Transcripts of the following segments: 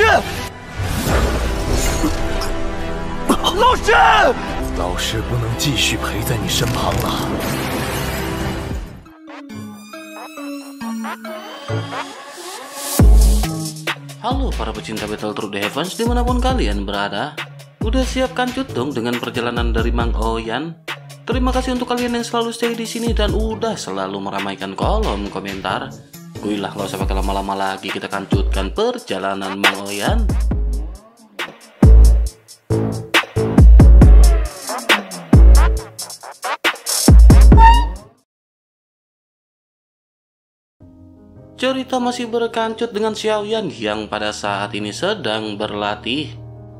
师，老师，老师不能继续陪在你身旁了。Halo para pecinta Battle Through the Heavens dimanapun kalian berada Udah siap kancut dong dengan perjalanan dari Mang Oyan? Terima kasih untuk kalian yang selalu stay di sini dan udah selalu meramaikan kolom komentar Kuilah gak usah pakai lama-lama lagi kita kancutkan perjalanan Mang Cerita masih berkancut dengan Xiaoyan yang pada saat ini sedang berlatih.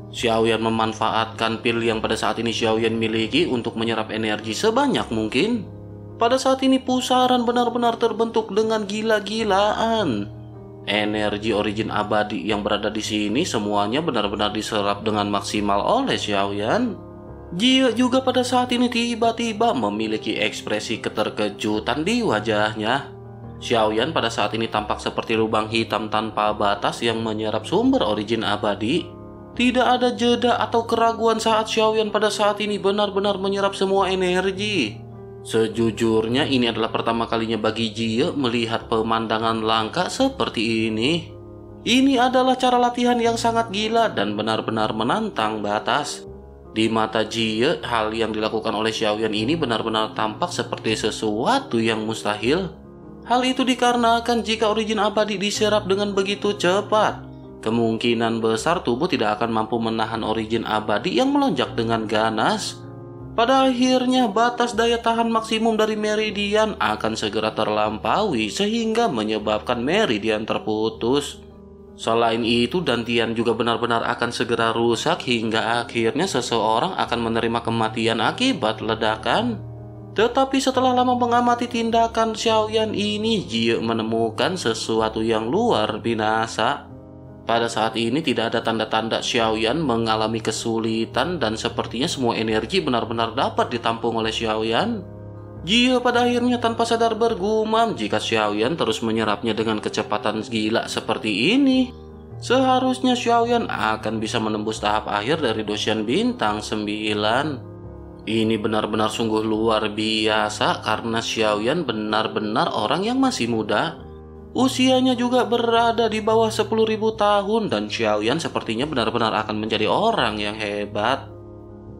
Xiaoyan memanfaatkan pil yang pada saat ini Xiaoyan miliki untuk menyerap energi sebanyak mungkin. Pada saat ini pusaran benar-benar terbentuk dengan gila-gilaan. Energi origin abadi yang berada di sini semuanya benar-benar diserap dengan maksimal oleh Xiaoyan. Jie juga pada saat ini tiba-tiba memiliki ekspresi keterkejutan di wajahnya. Xiaoyan pada saat ini tampak seperti lubang hitam tanpa batas yang menyerap sumber origin abadi. Tidak ada jeda atau keraguan saat Xiaoyan pada saat ini benar-benar menyerap semua energi. Sejujurnya ini adalah pertama kalinya bagi Jie melihat pemandangan langka seperti ini. Ini adalah cara latihan yang sangat gila dan benar-benar menantang batas. Di mata Jie, hal yang dilakukan oleh Xiaoyan ini benar-benar tampak seperti sesuatu yang mustahil. Hal itu dikarenakan jika origin abadi diserap dengan begitu cepat, kemungkinan besar tubuh tidak akan mampu menahan origin abadi yang melonjak dengan ganas. Pada akhirnya batas daya tahan maksimum dari meridian akan segera terlampaui sehingga menyebabkan meridian terputus. Selain itu, dantian juga benar-benar akan segera rusak hingga akhirnya seseorang akan menerima kematian akibat ledakan. Tetapi setelah lama mengamati tindakan Xiaoyan ini, Jie menemukan sesuatu yang luar binasa. Pada saat ini tidak ada tanda-tanda Xiaoyan mengalami kesulitan dan sepertinya semua energi benar-benar dapat ditampung oleh Xiaoyan. Jie pada akhirnya tanpa sadar bergumam jika Xiaoyan terus menyerapnya dengan kecepatan gila seperti ini. Seharusnya Xiaoyan akan bisa menembus tahap akhir dari Doshan Bintang 9. Ini benar-benar sungguh luar biasa karena Xiaoyan benar-benar orang yang masih muda. Usianya juga berada di bawah 10.000 tahun dan Xiaoyan sepertinya benar-benar akan menjadi orang yang hebat.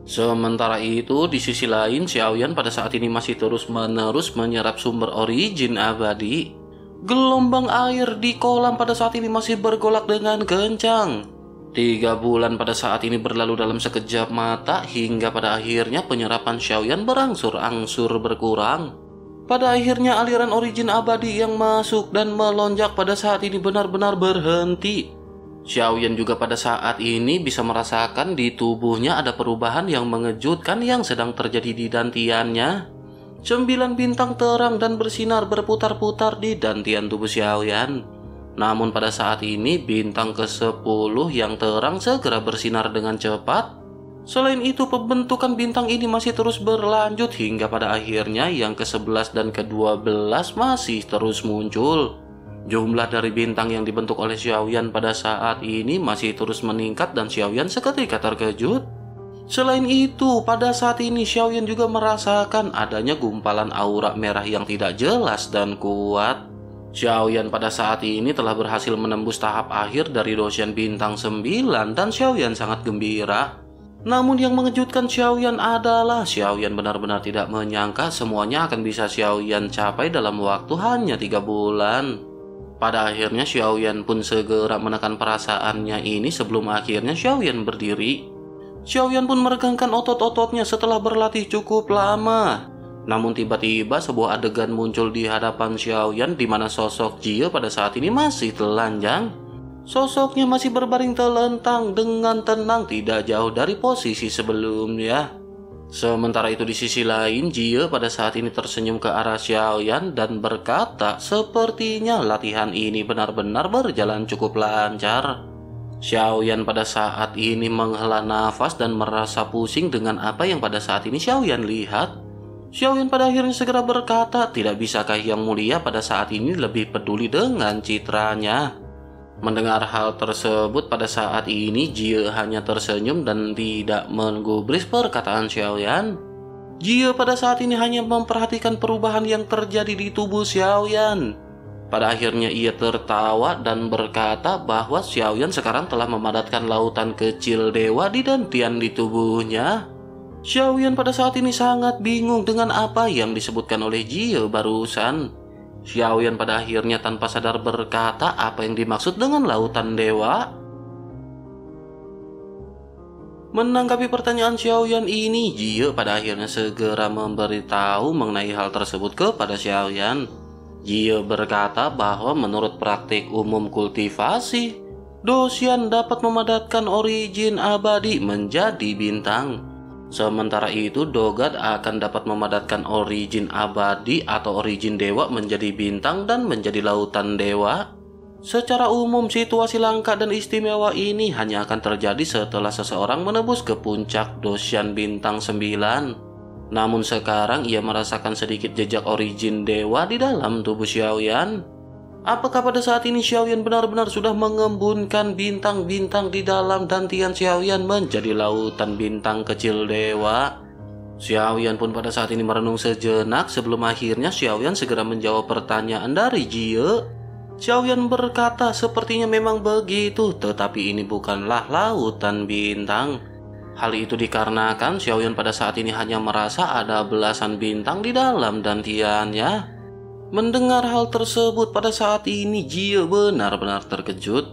Sementara itu, di sisi lain Xiaoyan pada saat ini masih terus-menerus menyerap sumber origin abadi. Gelombang air di kolam pada saat ini masih bergolak dengan kencang. Tiga bulan pada saat ini berlalu dalam sekejap mata hingga pada akhirnya penyerapan Xiaoyan berangsur-angsur berkurang. Pada akhirnya aliran origin abadi yang masuk dan melonjak pada saat ini benar-benar berhenti. Xiaoyan juga pada saat ini bisa merasakan di tubuhnya ada perubahan yang mengejutkan yang sedang terjadi di dantiannya. Sembilan bintang terang dan bersinar berputar-putar di dantian tubuh Xiaoyan. Namun pada saat ini bintang ke-10 yang terang segera bersinar dengan cepat. Selain itu pembentukan bintang ini masih terus berlanjut hingga pada akhirnya yang ke-11 dan ke-12 masih terus muncul. Jumlah dari bintang yang dibentuk oleh Xiaoyan pada saat ini masih terus meningkat dan Xiaoyan seketika terkejut. Selain itu, pada saat ini Xiaoyan juga merasakan adanya gumpalan aura merah yang tidak jelas dan kuat. Xiaoyan pada saat ini telah berhasil menembus tahap akhir dari Doshan Bintang 9 dan Xiaoyan sangat gembira. Namun yang mengejutkan Xiaoyan adalah Xiaoyan benar-benar tidak menyangka semuanya akan bisa Xiaoyan capai dalam waktu hanya tiga bulan. Pada akhirnya Xiaoyan pun segera menekan perasaannya ini sebelum akhirnya Xiaoyan berdiri. Xiaoyan pun meregangkan otot-ototnya setelah berlatih cukup lama. Namun tiba-tiba sebuah adegan muncul di hadapan Xiaoyan di mana sosok Jie pada saat ini masih telanjang. Sosoknya masih berbaring telentang dengan tenang tidak jauh dari posisi sebelumnya. Sementara itu di sisi lain, Jie pada saat ini tersenyum ke arah Xiaoyan dan berkata sepertinya latihan ini benar-benar berjalan cukup lancar. Xiaoyan pada saat ini menghela nafas dan merasa pusing dengan apa yang pada saat ini Xiaoyan lihat. Xiaoyan pada akhirnya segera berkata, tidak bisakah Yang Mulia pada saat ini lebih peduli dengan citranya? Mendengar hal tersebut pada saat ini Jie hanya tersenyum dan tidak menggubris perkataan Xiaoyan. Jie pada saat ini hanya memperhatikan perubahan yang terjadi di tubuh Xiaoyan. Pada akhirnya ia tertawa dan berkata bahwa Xiaoyan sekarang telah memadatkan lautan kecil dewa di dantian di tubuhnya. Xiaoyan pada saat ini sangat bingung dengan apa yang disebutkan oleh Jie barusan. Xiaoyan pada akhirnya tanpa sadar berkata apa yang dimaksud dengan lautan dewa. Menanggapi pertanyaan Xiaoyan ini, Jie pada akhirnya segera memberitahu mengenai hal tersebut kepada Xiaoyan. Jie berkata bahwa menurut praktik umum kultivasi, Dosian dapat memadatkan origin abadi menjadi bintang. Sementara itu, Dogat akan dapat memadatkan origin abadi atau origin dewa menjadi bintang dan menjadi lautan dewa. Secara umum, situasi langka dan istimewa ini hanya akan terjadi setelah seseorang menebus ke puncak dosian bintang 9. Namun sekarang ia merasakan sedikit jejak origin dewa di dalam tubuh Xiaoyan. Apakah pada saat ini Xiaoyan benar-benar sudah mengembunkan bintang-bintang di dalam dantian Xiaoyan menjadi lautan bintang kecil dewa? Xiaoyan pun pada saat ini merenung sejenak sebelum akhirnya Xiaoyan segera menjawab pertanyaan dari Jie. Xiaoyan berkata sepertinya memang begitu, tetapi ini bukanlah lautan bintang. Hal itu dikarenakan Xiaoyan pada saat ini hanya merasa ada belasan bintang di dalam dantiannya. Mendengar hal tersebut pada saat ini Jie benar-benar terkejut.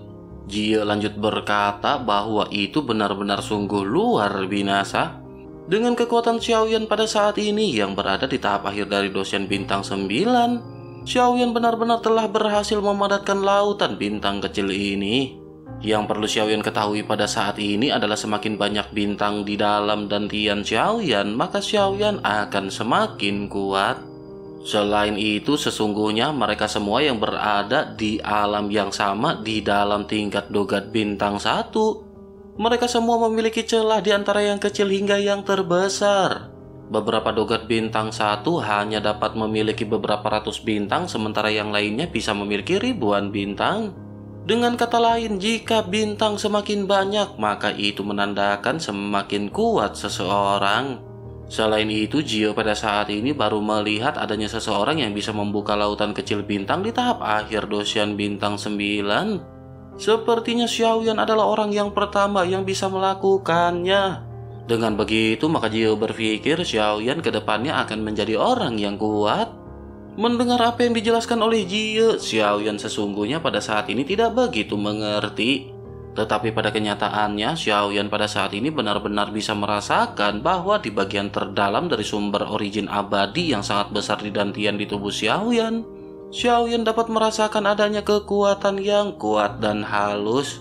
Jie lanjut berkata bahwa itu benar-benar sungguh luar binasa. Dengan kekuatan Xiaoyan pada saat ini yang berada di tahap akhir dari dosen bintang 9, Xiaoyan benar-benar telah berhasil memadatkan lautan bintang kecil ini. Yang perlu Xiaoyan ketahui pada saat ini adalah semakin banyak bintang di dalam dantian Xiaoyan, maka Xiaoyan akan semakin kuat. Selain itu, sesungguhnya mereka semua yang berada di alam yang sama di dalam tingkat dogat bintang satu. Mereka semua memiliki celah di antara yang kecil hingga yang terbesar. Beberapa dogat bintang satu hanya dapat memiliki beberapa ratus bintang, sementara yang lainnya bisa memiliki ribuan bintang. Dengan kata lain, jika bintang semakin banyak, maka itu menandakan semakin kuat seseorang. Selain itu, Jio pada saat ini baru melihat adanya seseorang yang bisa membuka lautan kecil bintang di tahap akhir dosian bintang 9. Sepertinya Xiaoyan adalah orang yang pertama yang bisa melakukannya. Dengan begitu, maka Jio berpikir Xiaoyan ke depannya akan menjadi orang yang kuat. Mendengar apa yang dijelaskan oleh Jio, Xiaoyan sesungguhnya pada saat ini tidak begitu mengerti. Tetapi pada kenyataannya, Xiaoyan pada saat ini benar-benar bisa merasakan bahwa di bagian terdalam dari sumber origin abadi yang sangat besar di dantian di tubuh Xiaoyan, Xiaoyan dapat merasakan adanya kekuatan yang kuat dan halus.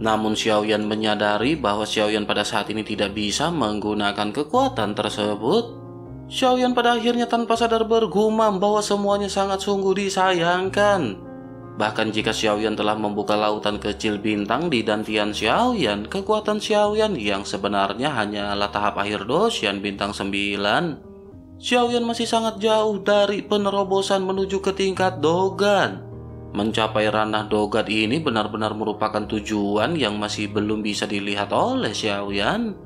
Namun Xiaoyan menyadari bahwa Xiaoyan pada saat ini tidak bisa menggunakan kekuatan tersebut. Xiaoyan pada akhirnya tanpa sadar bergumam bahwa semuanya sangat sungguh disayangkan. Bahkan jika Xiaoyan telah membuka lautan kecil bintang di dantian Xiaoyan, kekuatan Xiaoyan yang sebenarnya hanyalah tahap akhir dosian bintang 9. Xiaoyan masih sangat jauh dari penerobosan menuju ke tingkat Dogan. Mencapai ranah Dogat ini benar-benar merupakan tujuan yang masih belum bisa dilihat oleh Xiaoyan.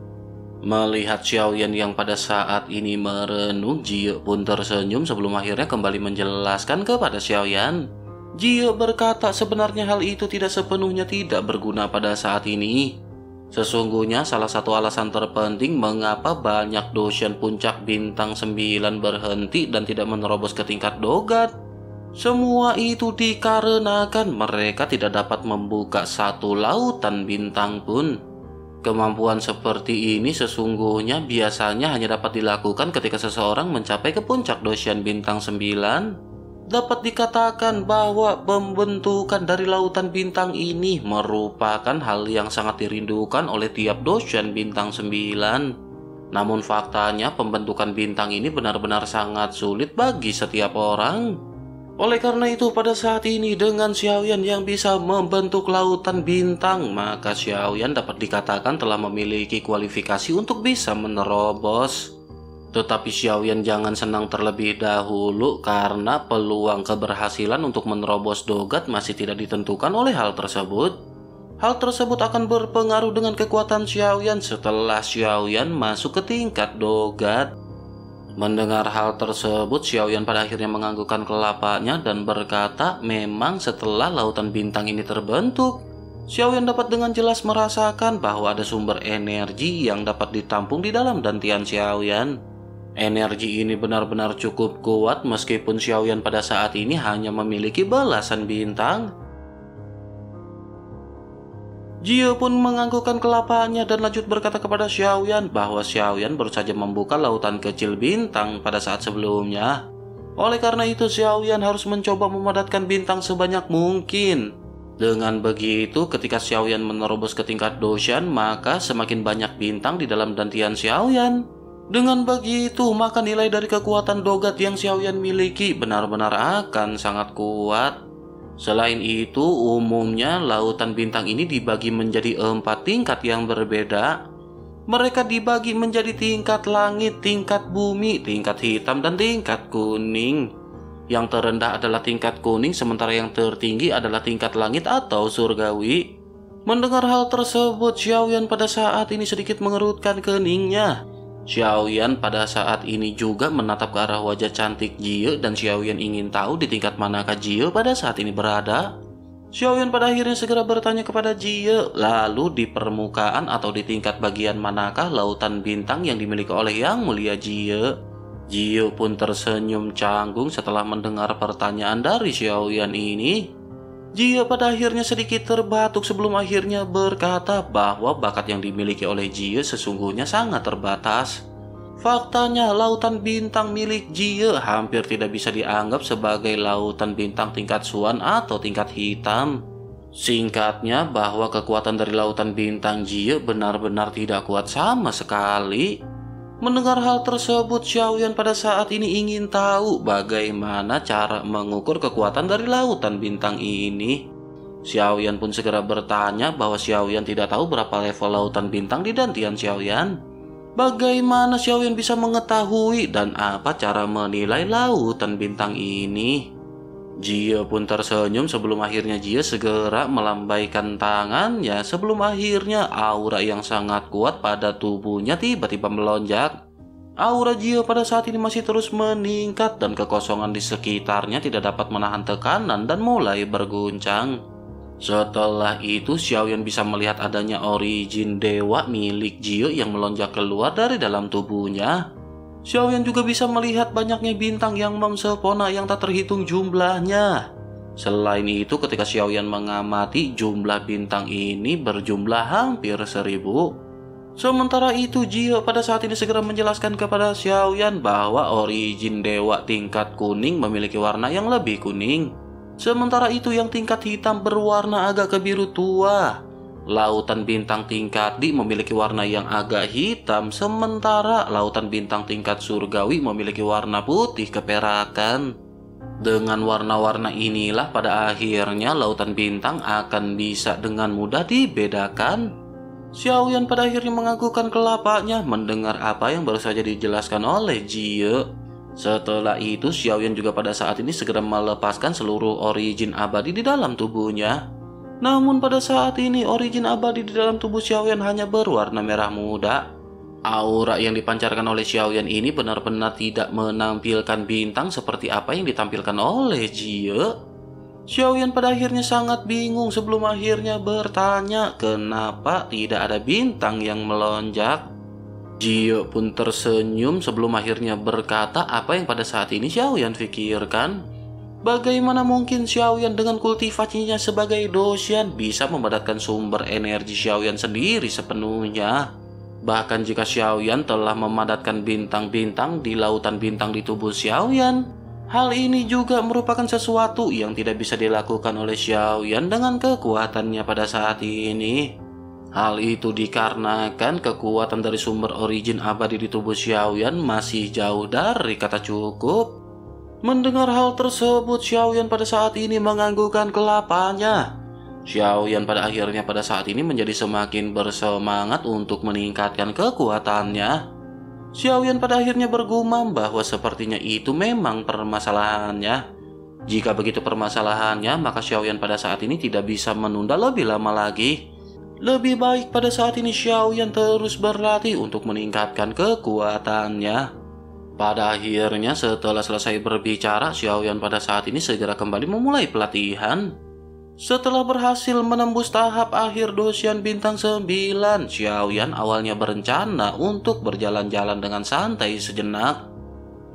Melihat Xiaoyan yang pada saat ini merenung, Jie pun tersenyum sebelum akhirnya kembali menjelaskan kepada Xiaoyan Jio berkata sebenarnya hal itu tidak sepenuhnya tidak berguna pada saat ini. Sesungguhnya salah satu alasan terpenting mengapa banyak dosen puncak bintang 9 berhenti dan tidak menerobos ke tingkat dogat. Semua itu dikarenakan mereka tidak dapat membuka satu lautan bintang pun. Kemampuan seperti ini sesungguhnya biasanya hanya dapat dilakukan ketika seseorang mencapai ke puncak dosen bintang 9 dapat dikatakan bahwa pembentukan dari lautan bintang ini merupakan hal yang sangat dirindukan oleh tiap dosen bintang 9. Namun faktanya pembentukan bintang ini benar-benar sangat sulit bagi setiap orang. Oleh karena itu pada saat ini dengan Xiaoyan yang bisa membentuk lautan bintang, maka Xiaoyan dapat dikatakan telah memiliki kualifikasi untuk bisa menerobos. Tetapi Xiaoyan jangan senang terlebih dahulu karena peluang keberhasilan untuk menerobos dogat masih tidak ditentukan oleh hal tersebut. Hal tersebut akan berpengaruh dengan kekuatan Xiaoyan setelah Xiaoyan masuk ke tingkat dogat. Mendengar hal tersebut, Xiaoyan pada akhirnya menganggukkan kelapanya dan berkata memang setelah lautan bintang ini terbentuk, Xiaoyan dapat dengan jelas merasakan bahwa ada sumber energi yang dapat ditampung di dalam dantian Xiaoyan. Energi ini benar-benar cukup kuat meskipun Xiaoyan pada saat ini hanya memiliki belasan bintang. Jio pun menganggukkan kelapanya dan lanjut berkata kepada Xiaoyan bahwa Xiaoyan baru saja membuka lautan kecil bintang pada saat sebelumnya. Oleh karena itu Xiaoyan harus mencoba memadatkan bintang sebanyak mungkin. Dengan begitu, ketika Xiaoyan menerobos ke tingkat Doshan, maka semakin banyak bintang di dalam dantian Xiaoyan. Dengan begitu, maka nilai dari kekuatan dogat yang Xiaoyan miliki benar-benar akan sangat kuat. Selain itu, umumnya lautan bintang ini dibagi menjadi empat tingkat yang berbeda. Mereka dibagi menjadi tingkat langit, tingkat bumi, tingkat hitam, dan tingkat kuning. Yang terendah adalah tingkat kuning, sementara yang tertinggi adalah tingkat langit atau surgawi. Mendengar hal tersebut, Xiaoyan pada saat ini sedikit mengerutkan keningnya. Xiaoyan pada saat ini juga menatap ke arah wajah cantik Jie dan Xiaoyan ingin tahu di tingkat manakah Jie pada saat ini berada. Xiaoyan pada akhirnya segera bertanya kepada Jie, lalu di permukaan atau di tingkat bagian manakah lautan bintang yang dimiliki oleh Yang Mulia Jie? Jie pun tersenyum canggung setelah mendengar pertanyaan dari Xiaoyan ini. Jia pada akhirnya sedikit terbatuk sebelum akhirnya berkata bahwa bakat yang dimiliki oleh Jia sesungguhnya sangat terbatas. Faktanya, lautan bintang milik Jia hampir tidak bisa dianggap sebagai lautan bintang tingkat suan atau tingkat hitam. Singkatnya bahwa kekuatan dari lautan bintang Jia benar-benar tidak kuat sama sekali. Mendengar hal tersebut, Xiaoyan pada saat ini ingin tahu bagaimana cara mengukur kekuatan dari lautan bintang ini. Xiaoyan pun segera bertanya bahwa Xiaoyan tidak tahu berapa level lautan bintang di dantian Xiaoyan. Bagaimana Xiaoyan bisa mengetahui dan apa cara menilai lautan bintang ini? Jia pun tersenyum sebelum akhirnya Jia segera melambaikan tangannya sebelum akhirnya aura yang sangat kuat pada tubuhnya tiba-tiba melonjak. Aura Jia pada saat ini masih terus meningkat dan kekosongan di sekitarnya tidak dapat menahan tekanan dan mulai berguncang. Setelah itu Xiaoyan bisa melihat adanya origin dewa milik Jia yang melonjak keluar dari dalam tubuhnya. Xiaoyan juga bisa melihat banyaknya bintang yang memsepona yang tak terhitung jumlahnya. Selain itu, ketika Xiaoyan mengamati jumlah bintang ini berjumlah hampir seribu. Sementara itu, Jia pada saat ini segera menjelaskan kepada Xiaoyan bahwa origin dewa tingkat kuning memiliki warna yang lebih kuning. Sementara itu yang tingkat hitam berwarna agak kebiru tua. Lautan bintang tingkat D memiliki warna yang agak hitam, sementara lautan bintang tingkat surgawi memiliki warna putih keperakan. Dengan warna-warna inilah pada akhirnya lautan bintang akan bisa dengan mudah dibedakan. Xiaoyan pada akhirnya menganggukkan kelapanya mendengar apa yang baru saja dijelaskan oleh Jie. Setelah itu Xiaoyan juga pada saat ini segera melepaskan seluruh origin abadi di dalam tubuhnya. Namun pada saat ini origin abadi di dalam tubuh Xiaoyan hanya berwarna merah muda. Aura yang dipancarkan oleh Xiaoyan ini benar-benar tidak menampilkan bintang seperti apa yang ditampilkan oleh Jie. Xiaoyan pada akhirnya sangat bingung sebelum akhirnya bertanya kenapa tidak ada bintang yang melonjak. Jie pun tersenyum sebelum akhirnya berkata apa yang pada saat ini Xiaoyan pikirkan. Bagaimana mungkin Xiaoyan dengan kultivasinya sebagai dosian bisa memadatkan sumber energi Xiaoyan sendiri sepenuhnya? Bahkan jika Xiaoyan telah memadatkan bintang-bintang di lautan bintang di tubuh Xiaoyan, hal ini juga merupakan sesuatu yang tidak bisa dilakukan oleh Xiaoyan dengan kekuatannya pada saat ini. Hal itu dikarenakan kekuatan dari sumber origin abadi di tubuh Xiaoyan masih jauh dari kata cukup. Mendengar hal tersebut, Xiaoyan pada saat ini menganggukkan kelapanya. Xiaoyan pada akhirnya pada saat ini menjadi semakin bersemangat untuk meningkatkan kekuatannya. Xiaoyan pada akhirnya bergumam bahwa sepertinya itu memang permasalahannya. Jika begitu permasalahannya, maka Xiaoyan pada saat ini tidak bisa menunda lebih lama lagi. Lebih baik pada saat ini Xiaoyan terus berlatih untuk meningkatkan kekuatannya. Pada akhirnya setelah selesai berbicara, Xiaoyan pada saat ini segera kembali memulai pelatihan. Setelah berhasil menembus tahap akhir dosian bintang 9, Xiaoyan awalnya berencana untuk berjalan-jalan dengan santai sejenak.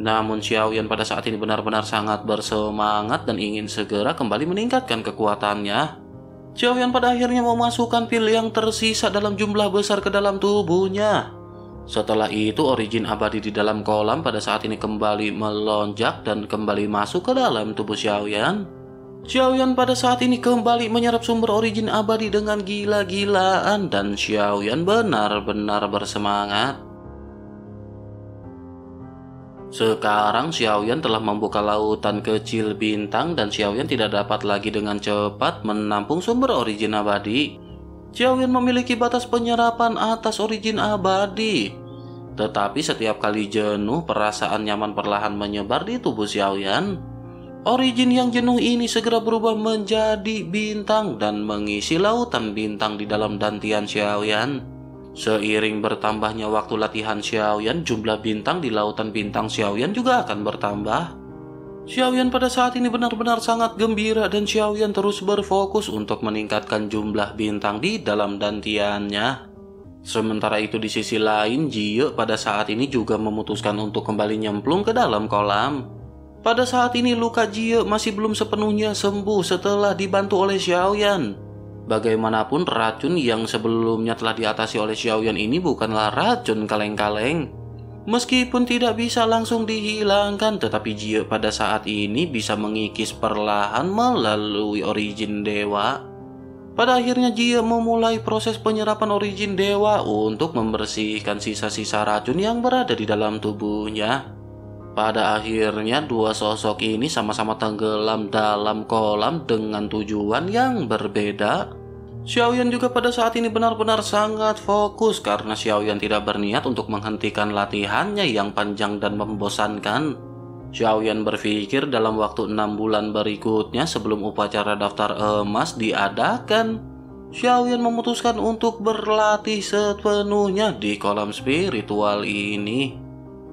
Namun Xiaoyan pada saat ini benar-benar sangat bersemangat dan ingin segera kembali meningkatkan kekuatannya. Xiaoyan pada akhirnya memasukkan pil yang tersisa dalam jumlah besar ke dalam tubuhnya. Setelah itu origin abadi di dalam kolam pada saat ini kembali melonjak dan kembali masuk ke dalam tubuh Xiaoyan. Xiaoyan pada saat ini kembali menyerap sumber origin abadi dengan gila-gilaan dan Xiaoyan benar-benar bersemangat. Sekarang Xiaoyan telah membuka lautan kecil bintang dan Xiaoyan tidak dapat lagi dengan cepat menampung sumber origin abadi. Xiaoyan memiliki batas penyerapan atas origin abadi. Tetapi setiap kali jenuh, perasaan nyaman perlahan menyebar di tubuh Xiaoyan. Origin yang jenuh ini segera berubah menjadi bintang dan mengisi lautan bintang di dalam dantian Xiaoyan. Seiring bertambahnya waktu latihan Xiaoyan, jumlah bintang di lautan bintang Xiaoyan juga akan bertambah. Xiaoyan pada saat ini benar-benar sangat gembira dan Xiaoyan terus berfokus untuk meningkatkan jumlah bintang di dalam dantiannya. Sementara itu di sisi lain, Jie pada saat ini juga memutuskan untuk kembali nyemplung ke dalam kolam. Pada saat ini luka Jie masih belum sepenuhnya sembuh setelah dibantu oleh Xiaoyan. Bagaimanapun racun yang sebelumnya telah diatasi oleh Xiaoyan ini bukanlah racun kaleng-kaleng. Meskipun tidak bisa langsung dihilangkan, tetapi Jie pada saat ini bisa mengikis perlahan melalui origin dewa. Pada akhirnya Jie memulai proses penyerapan origin dewa untuk membersihkan sisa-sisa racun yang berada di dalam tubuhnya. Pada akhirnya dua sosok ini sama-sama tenggelam dalam kolam dengan tujuan yang berbeda. Xiaoyan juga pada saat ini benar-benar sangat fokus karena Xiaoyan tidak berniat untuk menghentikan latihannya yang panjang dan membosankan. Xiaoyan berpikir dalam waktu enam bulan berikutnya sebelum upacara daftar emas diadakan, Xiaoyan memutuskan untuk berlatih sepenuhnya di kolam spiritual ini.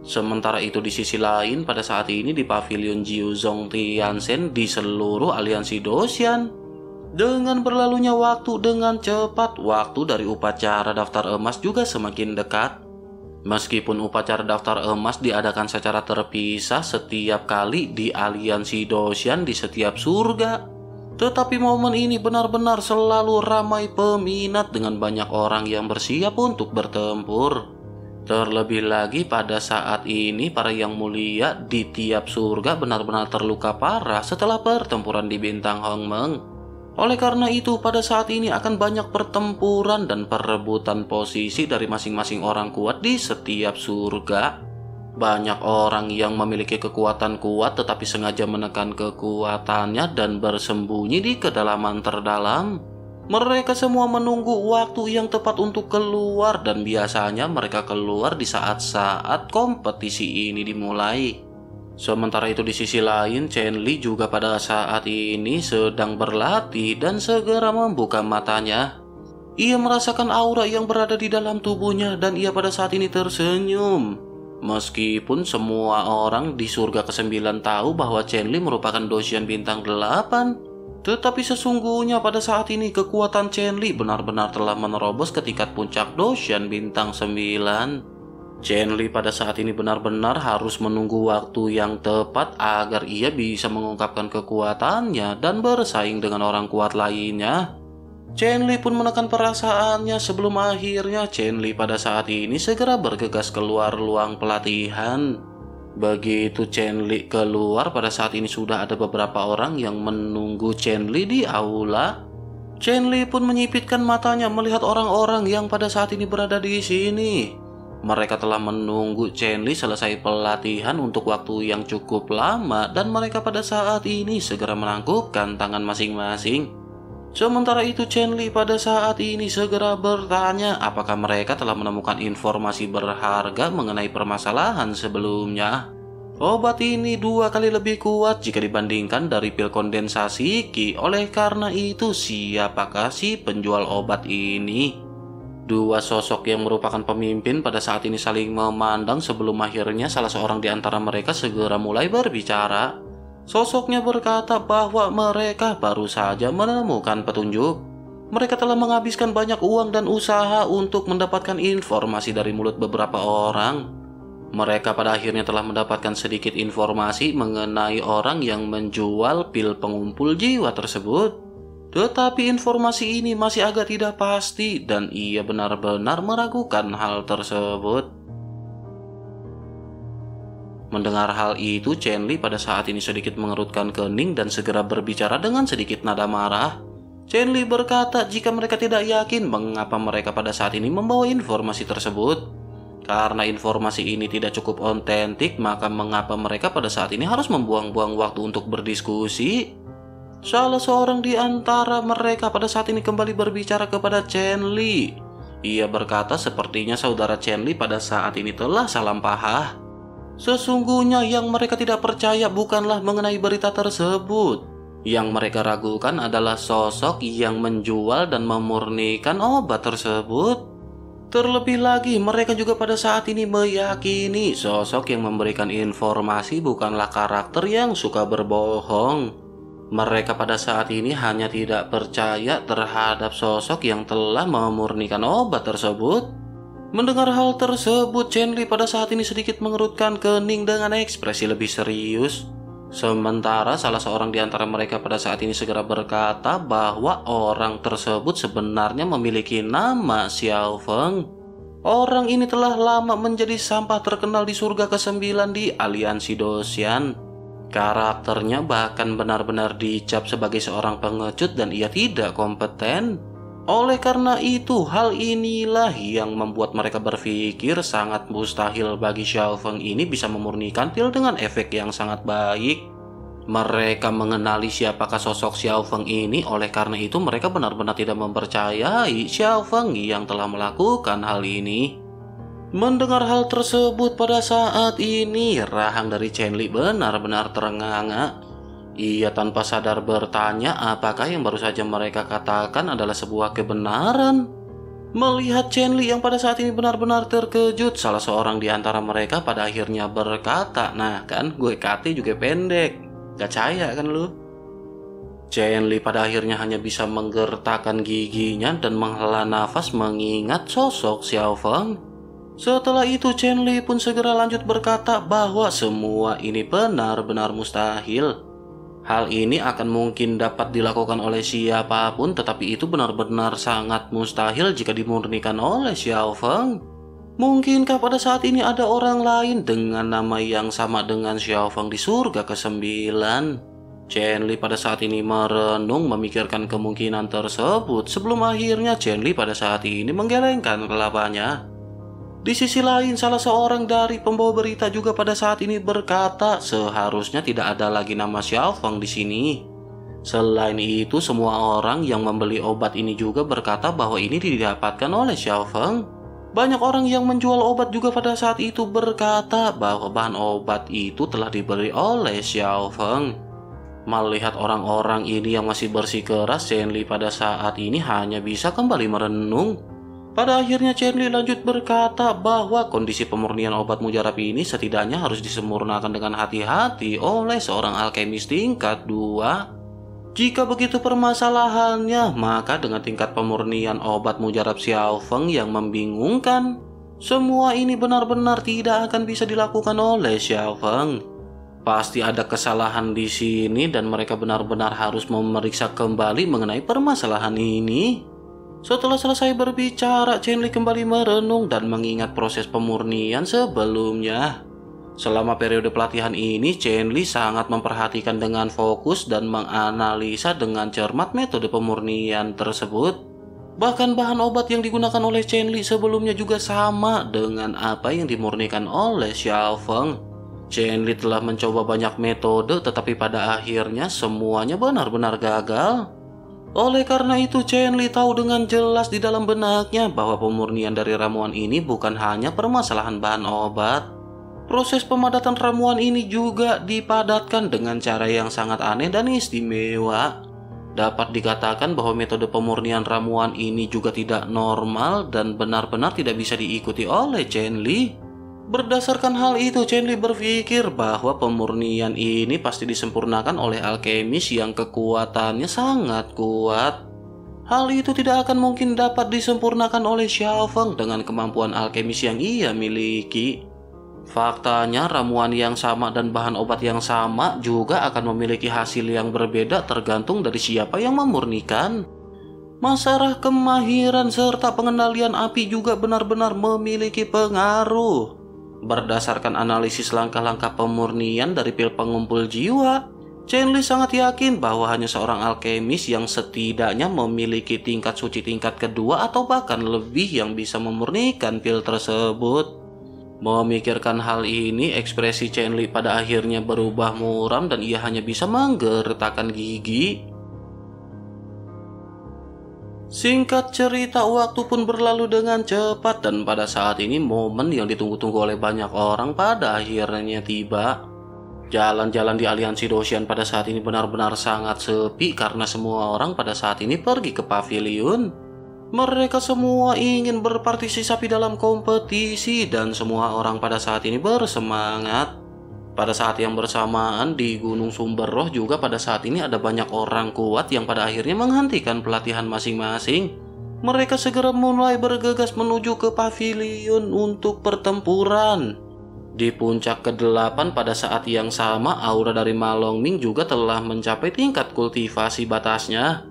Sementara itu di sisi lain pada saat ini di pavilion Jiuzhong Tianzhen di seluruh aliansi Dosian dengan berlalunya waktu dengan cepat waktu dari upacara daftar emas juga semakin dekat Meskipun upacara daftar emas diadakan secara terpisah setiap kali di aliansi Dosian di setiap surga tetapi momen ini benar-benar selalu ramai peminat dengan banyak orang yang bersiap untuk bertempur. Terlebih lagi pada saat ini para yang mulia di tiap surga benar-benar terluka parah setelah pertempuran di bintang Hongmeng. Oleh karena itu pada saat ini akan banyak pertempuran dan perebutan posisi dari masing-masing orang kuat di setiap surga. Banyak orang yang memiliki kekuatan kuat tetapi sengaja menekan kekuatannya dan bersembunyi di kedalaman terdalam. Mereka semua menunggu waktu yang tepat untuk keluar dan biasanya mereka keluar di saat-saat kompetisi ini dimulai. Sementara itu di sisi lain, Chen Li juga pada saat ini sedang berlatih dan segera membuka matanya. Ia merasakan aura yang berada di dalam tubuhnya dan ia pada saat ini tersenyum. Meskipun semua orang di surga ke-9 tahu bahwa Chen Li merupakan dosian bintang 8, tetapi sesungguhnya pada saat ini kekuatan Chen Li benar-benar telah menerobos ke tingkat puncak Doshan bintang 9. Chen Li pada saat ini benar-benar harus menunggu waktu yang tepat agar ia bisa mengungkapkan kekuatannya dan bersaing dengan orang kuat lainnya. Chen Li pun menekan perasaannya sebelum akhirnya Chen Li pada saat ini segera bergegas keluar ruang pelatihan. Begitu Chen Li keluar pada saat ini sudah ada beberapa orang yang menunggu Chen Li di aula. Chen Li pun menyipitkan matanya melihat orang-orang yang pada saat ini berada di sini. Mereka telah menunggu Chen Li selesai pelatihan untuk waktu yang cukup lama dan mereka pada saat ini segera menangkupkan tangan masing-masing. Sementara itu Chen Li pada saat ini segera bertanya apakah mereka telah menemukan informasi berharga mengenai permasalahan sebelumnya. Obat ini dua kali lebih kuat jika dibandingkan dari pil kondensasi Ki. Oleh karena itu siapakah si penjual obat ini? Dua sosok yang merupakan pemimpin pada saat ini saling memandang sebelum akhirnya salah seorang di antara mereka segera mulai berbicara. Sosoknya berkata bahwa mereka baru saja menemukan petunjuk. Mereka telah menghabiskan banyak uang dan usaha untuk mendapatkan informasi dari mulut beberapa orang. Mereka pada akhirnya telah mendapatkan sedikit informasi mengenai orang yang menjual pil pengumpul jiwa tersebut. Tetapi informasi ini masih agak tidak pasti dan ia benar-benar meragukan hal tersebut. Mendengar hal itu, Chen Li pada saat ini sedikit mengerutkan kening dan segera berbicara dengan sedikit nada marah. Chen Li berkata jika mereka tidak yakin mengapa mereka pada saat ini membawa informasi tersebut. Karena informasi ini tidak cukup otentik, maka mengapa mereka pada saat ini harus membuang-buang waktu untuk berdiskusi? Salah seorang di antara mereka pada saat ini kembali berbicara kepada Chen Li. Ia berkata sepertinya saudara Chen Li pada saat ini telah salah paham. Sesungguhnya yang mereka tidak percaya bukanlah mengenai berita tersebut. Yang mereka ragukan adalah sosok yang menjual dan memurnikan obat tersebut. Terlebih lagi, mereka juga pada saat ini meyakini sosok yang memberikan informasi bukanlah karakter yang suka berbohong. Mereka pada saat ini hanya tidak percaya terhadap sosok yang telah memurnikan obat tersebut. Mendengar hal tersebut, Chen Li pada saat ini sedikit mengerutkan kening dengan ekspresi lebih serius. Sementara salah seorang di antara mereka pada saat ini segera berkata bahwa orang tersebut sebenarnya memiliki nama Xiao Feng. Orang ini telah lama menjadi sampah terkenal di surga ke-9 di Aliansi Dosian. Karakternya bahkan benar-benar dicap sebagai seorang pengecut dan ia tidak kompeten. Oleh karena itu, hal inilah yang membuat mereka berpikir sangat mustahil bagi Xiao Feng ini bisa memurnikan pil dengan efek yang sangat baik. Mereka mengenali siapakah sosok Xiao Feng ini, oleh karena itu mereka benar-benar tidak mempercayai Xiao Feng yang telah melakukan hal ini. Mendengar hal tersebut pada saat ini, rahang dari Chen Li benar-benar terenganga. Ia tanpa sadar bertanya apakah yang baru saja mereka katakan adalah sebuah kebenaran. Melihat Chen Li yang pada saat ini benar-benar terkejut, salah seorang di antara mereka pada akhirnya berkata, Nah kan gue kati juga pendek, gak caya kan lu? Chen Li pada akhirnya hanya bisa menggertakkan giginya dan menghela nafas mengingat sosok Xiao Feng. Setelah itu Chen Li pun segera lanjut berkata bahwa semua ini benar-benar mustahil. Hal ini akan mungkin dapat dilakukan oleh siapa pun tetapi itu benar-benar sangat mustahil jika dimurnikan oleh Xiao Feng. Mungkinkah pada saat ini ada orang lain dengan nama yang sama dengan Xiao Feng di surga ke-9? Chen Li pada saat ini merenung memikirkan kemungkinan tersebut sebelum akhirnya Chen Li pada saat ini menggelengkan kelapanya. Di sisi lain, salah seorang dari pembawa berita juga pada saat ini berkata seharusnya tidak ada lagi nama Xiao Feng di sini. Selain itu, semua orang yang membeli obat ini juga berkata bahwa ini didapatkan oleh Xiao Feng. Banyak orang yang menjual obat juga pada saat itu berkata bahwa bahan obat itu telah dibeli oleh Xiao Feng. Melihat orang-orang ini yang masih bersikeras, Chen Li pada saat ini hanya bisa kembali merenung. Pada akhirnya Charlie lanjut berkata bahwa kondisi pemurnian obat mujarab ini setidaknya harus disempurnakan dengan hati-hati oleh seorang alkemis tingkat 2. Jika begitu permasalahannya, maka dengan tingkat pemurnian obat mujarab Xiao Feng yang membingungkan, semua ini benar-benar tidak akan bisa dilakukan oleh Xiao Feng. Pasti ada kesalahan di sini dan mereka benar-benar harus memeriksa kembali mengenai permasalahan ini. Setelah selesai berbicara, Chen Li kembali merenung dan mengingat proses pemurnian sebelumnya. Selama periode pelatihan ini, Chen Li sangat memperhatikan dengan fokus dan menganalisa dengan cermat metode pemurnian tersebut. Bahkan bahan obat yang digunakan oleh Chen Li sebelumnya juga sama dengan apa yang dimurnikan oleh Xiao Feng. Chen Li telah mencoba banyak metode tetapi pada akhirnya semuanya benar-benar gagal. Oleh karena itu, Chen Li tahu dengan jelas di dalam benaknya bahwa pemurnian dari ramuan ini bukan hanya permasalahan bahan obat. Proses pemadatan ramuan ini juga dipadatkan dengan cara yang sangat aneh dan istimewa. Dapat dikatakan bahwa metode pemurnian ramuan ini juga tidak normal dan benar-benar tidak bisa diikuti oleh Chen Li. Berdasarkan hal itu, Chen Li berpikir bahwa pemurnian ini pasti disempurnakan oleh alkemis yang kekuatannya sangat kuat. Hal itu tidak akan mungkin dapat disempurnakan oleh Xiao Feng dengan kemampuan alkemis yang ia miliki. Faktanya, ramuan yang sama dan bahan obat yang sama juga akan memiliki hasil yang berbeda tergantung dari siapa yang memurnikan. Masalah kemahiran serta pengendalian api juga benar-benar memiliki pengaruh. Berdasarkan analisis langkah-langkah pemurnian dari pil pengumpul jiwa, Chen Li sangat yakin bahwa hanya seorang alkemis yang setidaknya memiliki tingkat suci tingkat kedua atau bahkan lebih yang bisa memurnikan pil tersebut. Memikirkan hal ini, ekspresi Chen Li pada akhirnya berubah muram dan ia hanya bisa menggertakkan gigi Singkat cerita, waktu pun berlalu dengan cepat dan pada saat ini momen yang ditunggu-tunggu oleh banyak orang pada akhirnya tiba. Jalan-jalan di aliansi Dosian pada saat ini benar-benar sangat sepi karena semua orang pada saat ini pergi ke pavilion. Mereka semua ingin berpartisipasi dalam kompetisi dan semua orang pada saat ini bersemangat. Pada saat yang bersamaan di Gunung Sumber Roh juga pada saat ini ada banyak orang kuat yang pada akhirnya menghentikan pelatihan masing-masing. Mereka segera mulai bergegas menuju ke pavilion untuk pertempuran. Di puncak ke-8 pada saat yang sama aura dari Malong Ming juga telah mencapai tingkat kultivasi batasnya.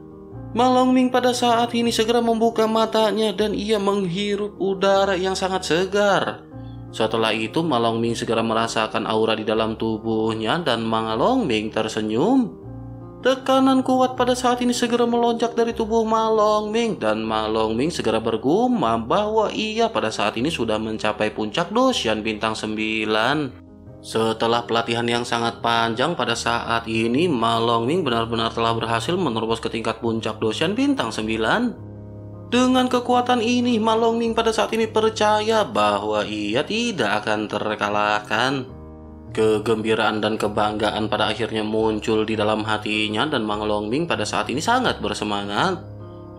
Malong Ming pada saat ini segera membuka matanya dan ia menghirup udara yang sangat segar. Setelah itu Malong Ming segera merasakan aura di dalam tubuhnya dan Malong Ming tersenyum. Tekanan kuat pada saat ini segera melonjak dari tubuh Malong Ming dan Malong Ming segera bergumam bahwa ia pada saat ini sudah mencapai puncak dosian bintang 9. Setelah pelatihan yang sangat panjang pada saat ini Malong Ming benar-benar telah berhasil menerobos ke tingkat puncak dosian bintang 9. Dengan kekuatan ini, Malong Ming pada saat ini percaya bahwa ia tidak akan terkalahkan. Kegembiraan dan kebanggaan pada akhirnya muncul di dalam hatinya dan Long Ming pada saat ini sangat bersemangat.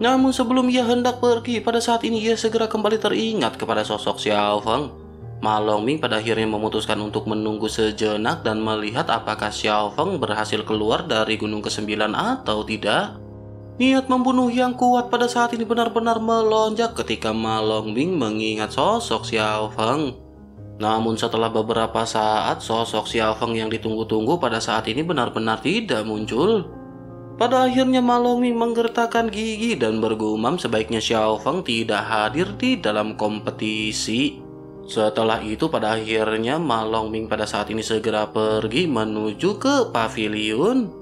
Namun sebelum ia hendak pergi, pada saat ini ia segera kembali teringat kepada sosok Xiao Feng. Long Ming pada akhirnya memutuskan untuk menunggu sejenak dan melihat apakah Xiao Feng berhasil keluar dari gunung ke-9 atau tidak. Niat membunuh yang kuat pada saat ini benar-benar melonjak ketika Malong Bing mengingat sosok Xiao Feng. Namun setelah beberapa saat, sosok Xiao Feng yang ditunggu-tunggu pada saat ini benar-benar tidak muncul. Pada akhirnya Malong Bing menggertakkan gigi dan bergumam sebaiknya Xiao Feng tidak hadir di dalam kompetisi. Setelah itu pada akhirnya Malong Ming pada saat ini segera pergi menuju ke pavilion.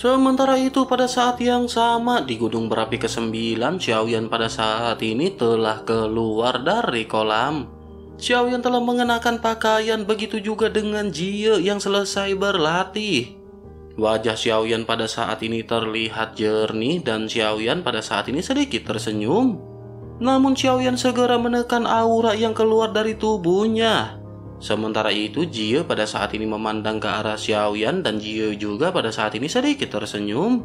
Sementara itu pada saat yang sama di gunung berapi ke-9 Xiaoyan pada saat ini telah keluar dari kolam. Xiaoyan telah mengenakan pakaian begitu juga dengan Jie yang selesai berlatih. Wajah Xiaoyan pada saat ini terlihat jernih dan Xiaoyan pada saat ini sedikit tersenyum. Namun Xiaoyan segera menekan aura yang keluar dari tubuhnya Sementara itu, Jie pada saat ini memandang ke arah Xiaoyan dan Jie juga pada saat ini sedikit tersenyum.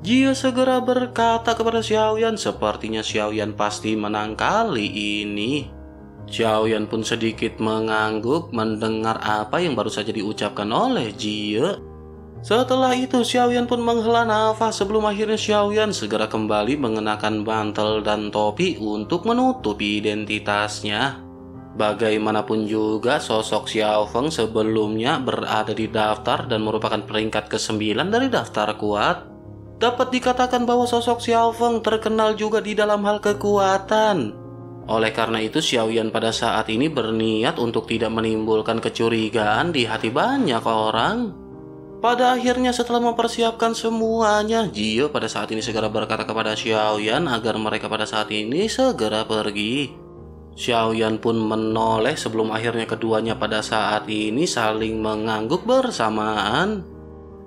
Jie segera berkata kepada Xiaoyan sepertinya Xiaoyan pasti menang kali ini. Xiaoyan pun sedikit mengangguk mendengar apa yang baru saja diucapkan oleh Jie. Setelah itu Xiaoyan pun menghela nafas sebelum akhirnya Xiaoyan segera kembali mengenakan mantel dan topi untuk menutupi identitasnya. Bagaimanapun juga sosok Xiao Feng sebelumnya berada di daftar dan merupakan peringkat ke-9 dari daftar kuat. Dapat dikatakan bahwa sosok Xiao Feng terkenal juga di dalam hal kekuatan. Oleh karena itu Xiao Yan pada saat ini berniat untuk tidak menimbulkan kecurigaan di hati banyak orang. Pada akhirnya setelah mempersiapkan semuanya, Jio pada saat ini segera berkata kepada Xiao Yan agar mereka pada saat ini segera pergi. Xiaoyan pun menoleh sebelum akhirnya keduanya pada saat ini saling mengangguk bersamaan.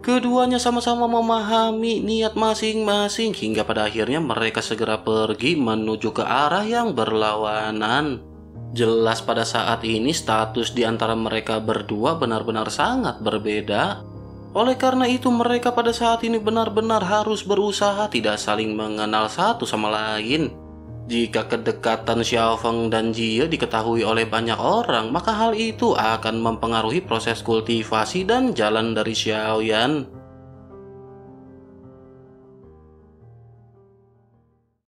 Keduanya sama-sama memahami niat masing-masing hingga pada akhirnya mereka segera pergi menuju ke arah yang berlawanan. Jelas pada saat ini status di antara mereka berdua benar-benar sangat berbeda. Oleh karena itu mereka pada saat ini benar-benar harus berusaha tidak saling mengenal satu sama lain. Jika kedekatan Xiao Feng dan Jie diketahui oleh banyak orang, maka hal itu akan mempengaruhi proses kultivasi dan jalan dari Xiao Yan.